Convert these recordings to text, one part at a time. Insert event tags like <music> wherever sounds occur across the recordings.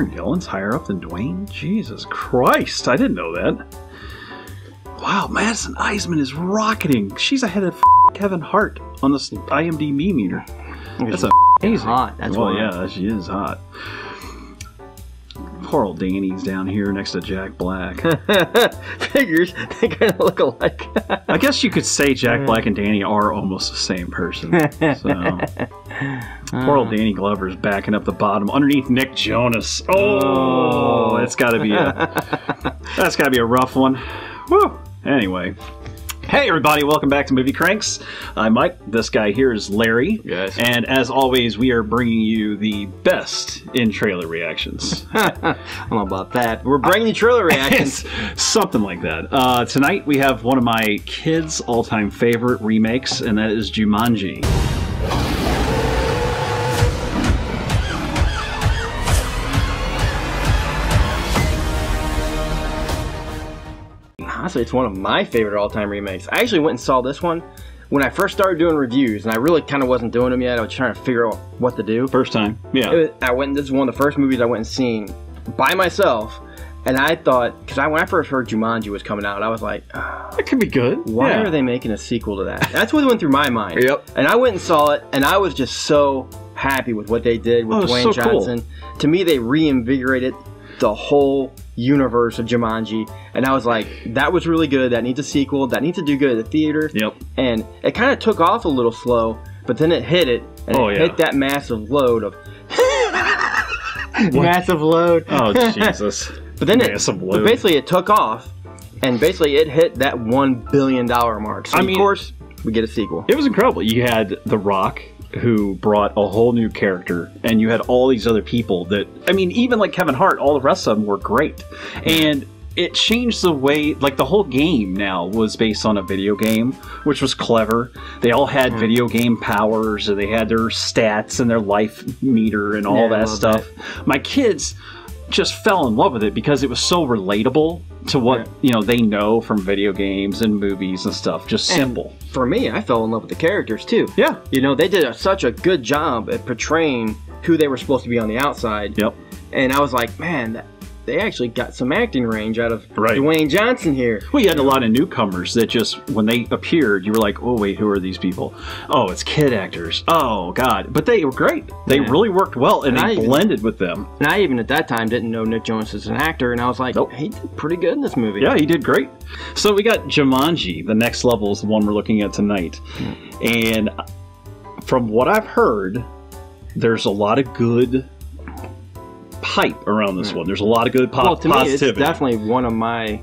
Karen Gillan's higher up than Dwayne? Jesus Christ, I didn't know that. Wow, Madison Iseman is rocketing. She's ahead of <laughs> Kevin Hart on this IMDb meter. That's <laughs> amazing. hot, that's well, why. yeah, she is hot. Poor old Danny's down here next to Jack Black. <laughs> Figures. They kind of look alike. I guess you could say Jack Black and Danny are almost the same person. So, poor old Danny Glover's backing up the bottom underneath Nick Jonas. Oh, it's got to be a <laughs> that's got to be a rough one. Woo. Anyway. Hey everybody, welcome back to Movie Cranks. I'm Mike. This guy here is Larry. Yes. And as always, we are bringing you the best in trailer reactions. <laughs> I don't know about that. We're bringing you trailer <laughs> reactions. Something like that. Uh, tonight we have one of my kids' all-time favorite remakes, and that is Jumanji. Honestly, it's one of my favorite all-time remakes. I actually went and saw this one when I first started doing reviews, and I really kind of wasn't doing them yet. I was trying to figure out what to do. First time, yeah. Was- I went. This is one of the first movies I went and seen by myself, and I thought because I when I first heard Jumanji was coming out, I was like, "Ah, That could be good. why yeah. are they making a sequel to that? That's what went through my mind. Yep. And I went and saw it, and I was just so happy with what they did with Oh, Dwayne so cool. Johnson. To me, they reinvigorated the whole universe of Jumanji, and I was like, that was really good. That needs a sequel. That needs to do good at the theater. Yep. And it kind of took off a little slow, but then it hit it, and Oh, it yeah. hit that massive load of. <laughs> massive load. Oh <laughs> Jesus. But then it, but basically it took off, and basically it hit that one billion dollar mark. So I of course we get a sequel. It was incredible. You had The Rock, who brought a whole new character, and you had all these other people that, I mean, even like Kevin Hart, all the rest of them were great. And it changed the way, like, the whole game now was based on a video game, which was clever. They all had Hmm. video game powers, and they had their stats and their life meter and all Yeah, that stuff. My kids just fell in love with it because it was so relatable to what you know they know from video games and movies and stuff just simple For me, I fell in love with the characters too. yeah You know, they did a, such a good job at portraying who they were supposed to be on the outside. yep And I was like, man, that, they actually got some acting range out of Right. Dwayne Johnson here. Well, you had a lot of newcomers that just, when they appeared, you were like, oh, wait, who are these people? Oh, it's kid actors. Oh, God. But they were great. They Yeah. really worked well, and And they I even- blended with them. And I even at that time didn't know Nick Jonas as an actor, and I was like, Nope. he did pretty good in this movie. Yeah, he did great. So we got Jumanji. The next level is the one we're looking at tonight. Hmm. And from what I've heard, there's a lot of good hype around this one. There's a lot of good po- Well, to me, it's positivity. definitely one of my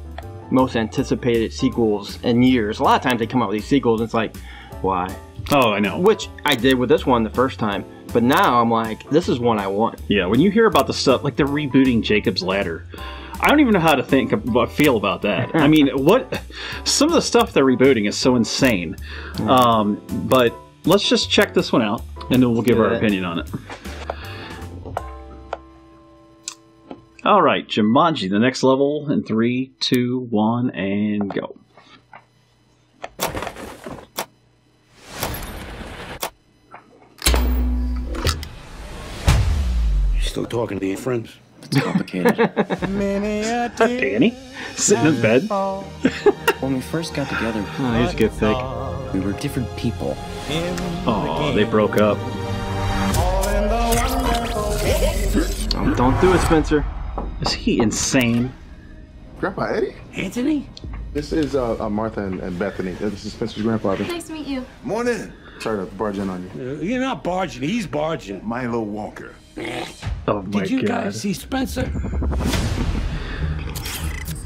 most anticipated sequels in years. A lot of times they come out with these sequels, and it's like, why? oh, I know. Which I did with this one the first time, but now I'm like, this is one I want. Yeah, when you hear about the stuff like they're rebooting Jacob's Ladder, I don't even know how to think feel about that. <laughs> I mean, what some of the stuff they're rebooting is so insane. Um, but let's just check this one out, and then we'll give our opinion on it. All right, Jumanji, the next level in three, two, one, and go. You still talking to your friends? It's complicated. <laughs> Danny sitting in bed. <laughs> when we first got together, Oh, here's a good pick. we were different people. Oh, they broke up. Oh, don't do it, Spencer. Is he insane? Grandpa Eddie? Anthony? This is uh, uh, Martha and, and Bethany. Uh, This is Spencer's grandfather. Nice to meet you. Morning. Sorry to barge in on you. You're not barging, he's barging. Milo Walker. Oh my Did you god, guys see Spencer?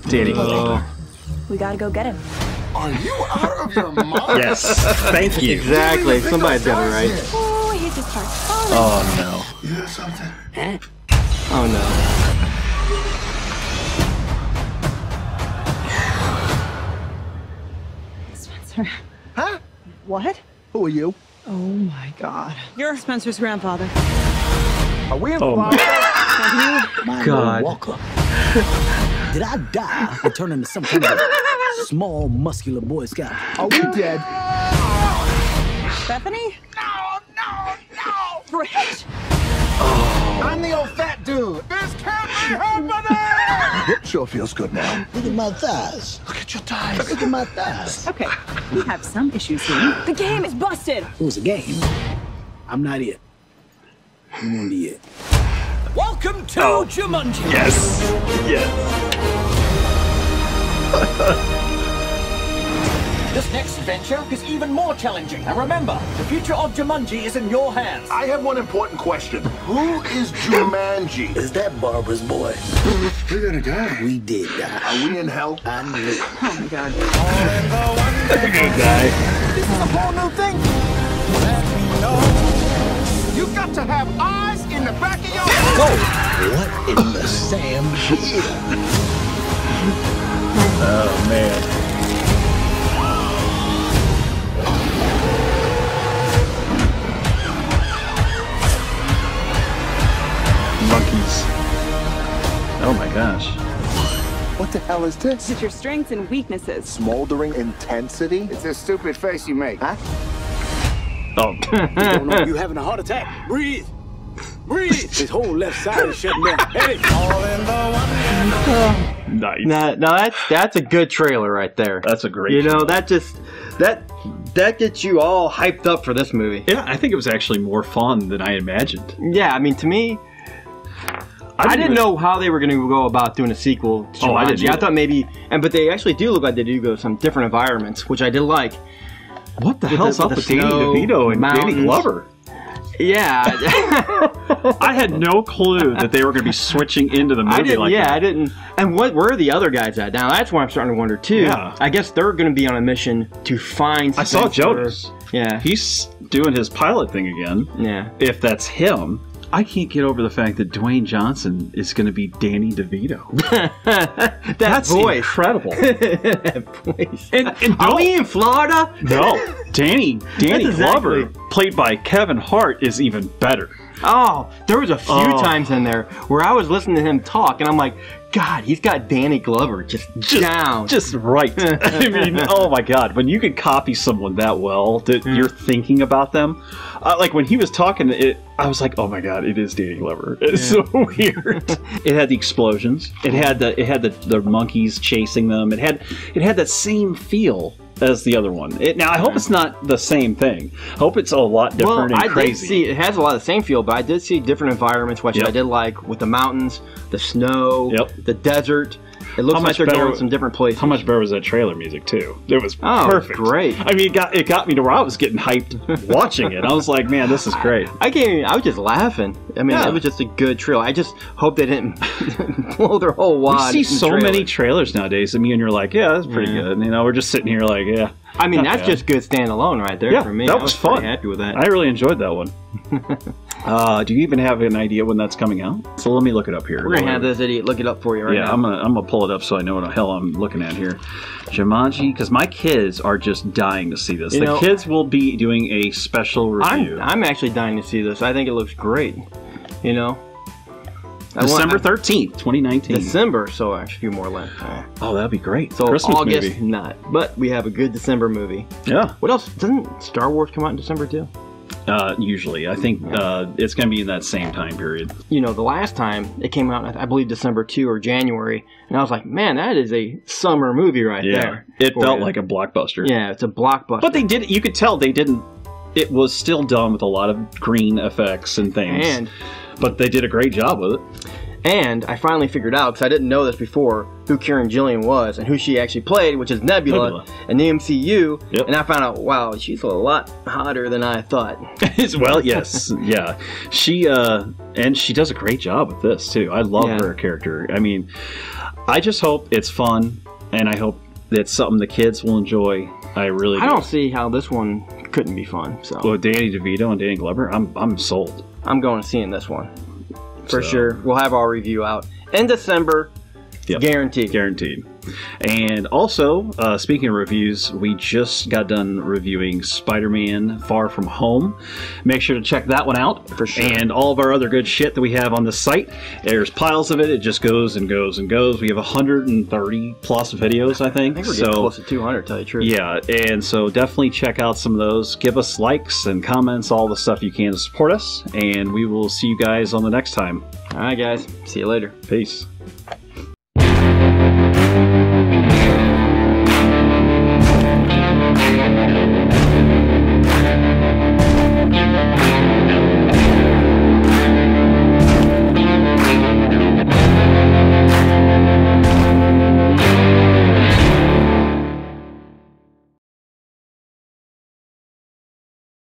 Danny. We gotta go get him. Are you out of your mind? <laughs> Yes, thank you. Exactly. Somebody's got it right. Oh, he just starts falling. Oh You hear something? Oh no. Spencer. Huh? What? Who are you? Oh my god. You're Spencer's grandfather. Are we in Oh, Florida? My God. Walker. Did I die and turn into some kind of small, muscular Boy Scout? Are we dead? Bethany? No, no, no! Rich! I'm the old fat dude. This can't be happening! Sure feels good now. Look at my thighs. Look at your thighs. Look at my thighs. Okay, we have some issues here. The game is busted. It was a game. I'm not it. You won't be it. Welcome to oh. Jumanji. Yes. Yes. <laughs> This next adventure is even more challenging. And remember, the future of Jumanji is in your hands. I have one important question. Who is Jumanji? Is that Barbara's boy? We're gonna die. We did die. Are we in hell? I knew it. Oh my god. Good guy. This is a whole new thing. You got to have eyes in the back of your head. What in the Sam shit? <laughs> Oh man. Oh my gosh. What the hell is this? It's your strengths and weaknesses. Smoldering intensity? It's a stupid face you make. Huh? Oh, <laughs> Don't know you having a heart attack. Breathe. Breathe. His whole left side is shutting down. Hey. nice. Now, now that's that's a good trailer right there. That's a great. You know trailer. that just that that gets you all hyped up for this movie. Yeah, I think it was actually more fun than I imagined. Yeah, I mean to me, I didn't even- know how they were going to go about doing a sequel. To Oh, I didn't I thought maybe, and but they actually do look like they do go some different environments, which I did like. What the hell's up with Danny DeVito and Danny mountains. Glover? Yeah, I <laughs> had no clue that they were going to be switching into the movie I didn't. like yeah, that. I didn't. And what were the other guys at now? That's why I'm starting to wonder too. Yeah. I guess they're going to be on a mission to find. I saw. Jonas. Yeah, He's doing his pilot thing again. yeah. If that's him, I can't get over the fact that Dwayne Johnson is going to be Danny DeVito. <laughs> that That's voice. incredible. <laughs> that voice. And, and Are we in Florida? no, Danny Danny Glover, played by Kevin Hart, is even better. Oh, there was a few Oh. times in there where I was listening to him talk, and I'm like, God, he's got Danny Glover just, Just, down. just right. <laughs> I mean, oh my God, when you can copy someone that well that Hmm. you're thinking about them, uh, like when he was talking, it, I was like, oh my God, it is Danny Glover. <laughs> It's so weird. <laughs> it had the explosions. It had the it had the, the monkeys chasing them. It had it had that same feel as the other one. It, now I hope it's not the same thing. I hope it's a lot different well, and I crazy. did see it has a lot of the same feel, but I did see different environments, which Yep. I did like with the mountains, the snow, Yep. the desert. It looks like they're better- going some different places. How much better was that trailer music too? It was Oh, perfect. great. I mean, it got it got me to where I was getting hyped <laughs> watching it. I was like, man, this is great. I can't. Even, I was just laughing. I mean, Yeah. it was just a good trailer. I just hope they didn't <laughs> blow their whole We wad. see so trailers. many trailers nowadays. I mean, you're like, yeah, that's pretty Yeah. good. You know, we're just sitting here like, yeah. I mean, that's Yeah. just good standalone right there Yeah, for me. that I was pretty fun. Happy with that. I really enjoyed that one. <laughs> uh, do you even have an idea when that's coming out? So let me look it up here. We're gonna have this idiot look it up for you right yeah, now. I'm gonna I'm gonna pull it up so I know what the hell I'm looking at here. Jumanji, because my kids are just dying to see this. You the know- kids will be doing a special review. I'm, I'm actually dying to see this. I think it looks great. You know, I want- December thirteenth, twenty nineteen. December, so a few more left. Oh, that'd be great. So Christmas August, movie. not. But we have a good December movie. Yeah, What else? Doesn't Star Wars come out in December too? uh, usually I think uh, it's gonna be in that same time period. You know, the last time it came out, I believe December two or January, and I was like, man, that is a summer movie right Yeah, there. it for felt you. like a blockbuster. yeah, it's a blockbuster. But they did. You could tell they didn't. It was still done with a lot of green effects and things. and but they did a great job with it. and I finally figured out because I didn't know this before who Karen Gillian was and who she actually played, which is Nebula, Nebula. in the MCU. Yep. And I found out, wow, she's a lot hotter than I thought. <laughs> well, yes, yeah. She uh, and she does a great job with this too. I love Yeah. her character. I mean, I just hope it's fun, and I hope it's something the kids will enjoy. I really. I do. don't see how this one couldn't be fun. So Well, Danny DeVito and Danny Glover, I'm I'm sold. I'm going to seeing this one for So- sure. We'll have our review out in December, Yep. guaranteed. Guaranteed. And also, uh, speaking of reviews, we just got done reviewing Spider-Man: Far From Home. Make sure to check that one out For sure. And all of our other good shit that we have on the site. There's piles of it. It just goes and goes and goes. We have 130 plus videos, I think. I think we're so getting close to 200, to tell you the truth. yeah, and so definitely check out some of those. Give us likes and comments, all the stuff you can to support us, and we will see you guys on the next time. All right, guys. See you later. Peace.